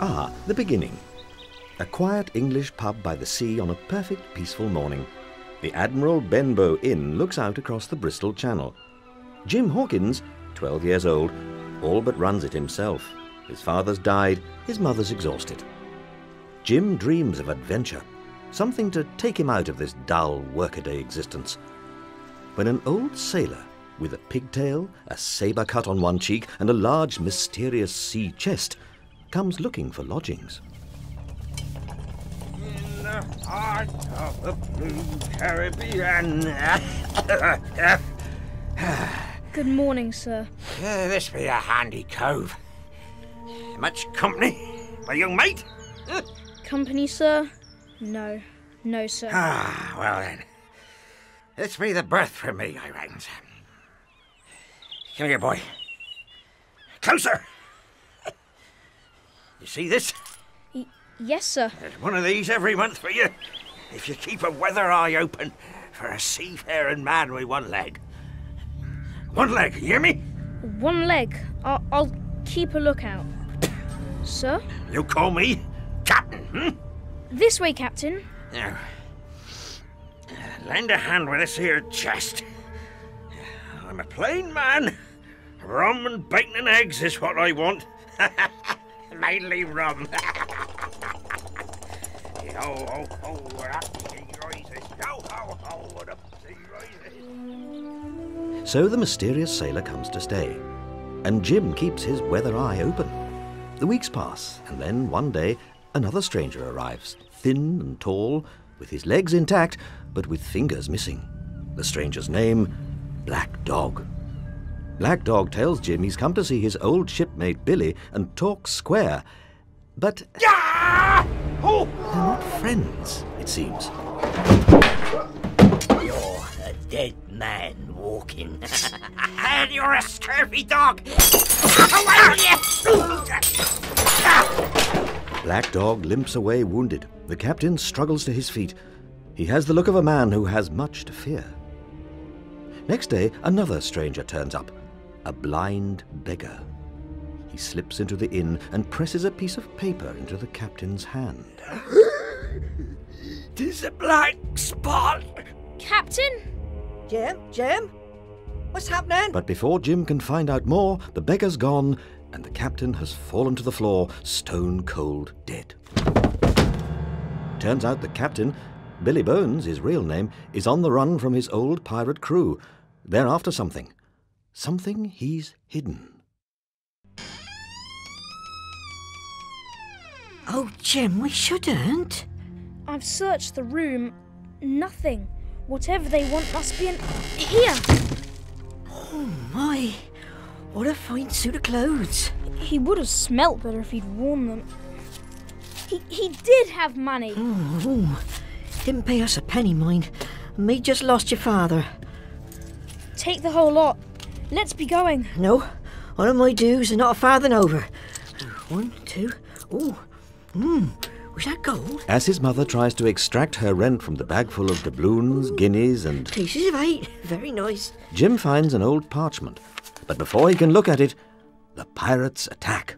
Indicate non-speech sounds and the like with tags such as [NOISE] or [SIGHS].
Ah, the beginning. A quiet English pub by the sea on a perfect peaceful morning. The Admiral Benbow Inn looks out across the Bristol Channel. Jim Hawkins, 12 years old, all but runs it himself. His father's died, his mother's exhausted. Jim dreams of adventure, something to take him out of this dull workaday existence. When an old sailor with a pigtail, a sabre cut on one cheek, and a large mysterious sea chest comes looking for lodgings. In the heart of the blue Caribbean. [SIGHS] Good morning, sir. Uh, this be a handy cove. Much company, my young mate? Company, sir? No. No, sir. Ah, well then. This be the berth for me, I reckon. Come here, boy. Closer! You see this? Y- yes, sir. There's one of these every month for you. If you keep a weather eye open for a seafaring man with one leg. One leg, you hear me? One leg. I'll, I'll keep a lookout. sir? You call me Captain, hmm? This way, Captain. Now, lend a hand with this here chest. I'm a plain man. Rum and bacon and eggs is what I want. [LAUGHS] Mainly rum. [LAUGHS] Ho ho, ho. So the mysterious sailor comes to stay, and Jim keeps his weather eye open. The weeks pass, and then one day another stranger arrives, thin and tall, with his legs intact, but with fingers missing. The stranger's name, Black Dog. Black Dog tells Jim he's come to see his old shipmate Billy and talk square, but Ah! Oh! they're not friends, it seems. You're a dead man walking. [LAUGHS] and you're a scurvy dog. Away with you! Black Dog limps away wounded. The captain struggles to his feet. He has the look of a man who has much to fear. Next day, another stranger turns up a blind beggar. He slips into the inn and presses a piece of paper into the captain's hand. Tis a black spot. Captain? Jim? Jim? What's happening? But before Jim can find out more, the beggar's gone and the captain has fallen to the floor, stone cold dead. Turns out the captain, Billy Bones, his real name, is on the run from his old pirate crew. They're after something. Something he's hidden. Oh, Jim, we shouldn't. I've searched the room. Nothing. Whatever they want must be in here. Oh, my. What a fine suit of clothes. He would have smelt better if he'd worn them. He, he did have money. Oh, didn't pay us a penny, mind. Me just lost your father. Take the whole lot. Let's be going. No, one of my dues are not a farthing over. One, two, oh, mmm, was that gold? As his mother tries to extract her rent from the bag full of doubloons, guineas, and Pieces of eight. Very nice. Jim finds an old parchment. But before he can look at it, the pirates attack.